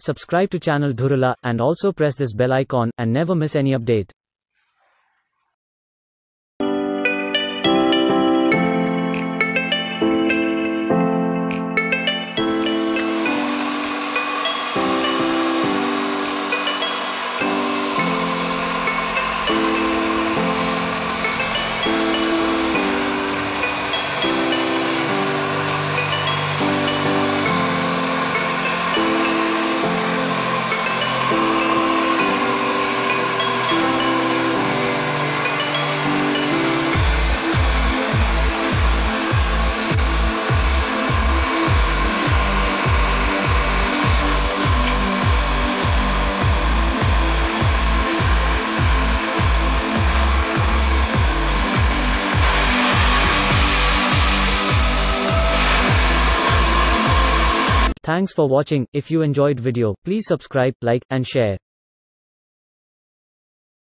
subscribe to channel Dhurala and also press this bell icon and never miss any update. Thanks for watching. If you enjoyed video, please subscribe, like and share.